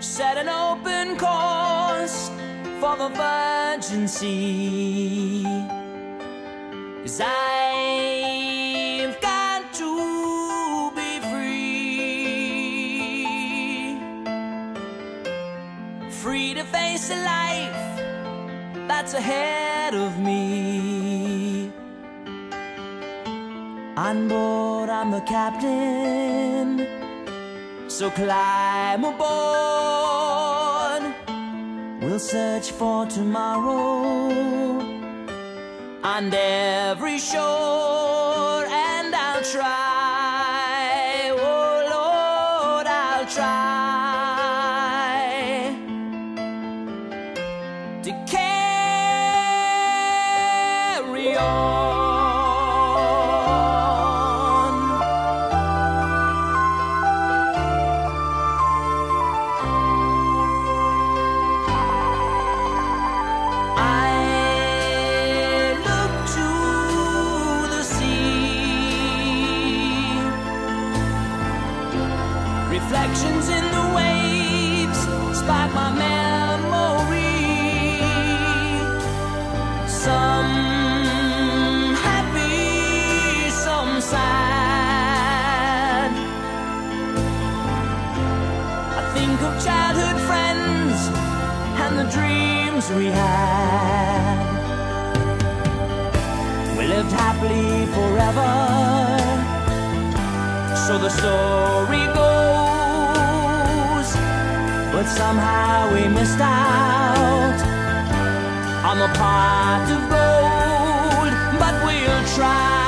set an open course for the virgin sea. Cause I've got to be free, free to face the life that's ahead of me. On board, I'm the captain. So climb aboard. We'll search for tomorrow on every shore, and I'll try. Oh Lord, I'll try to carry on. the dreams we had. We lived happily forever, so the story goes. But somehow we missed out on the pot of gold, but we'll try.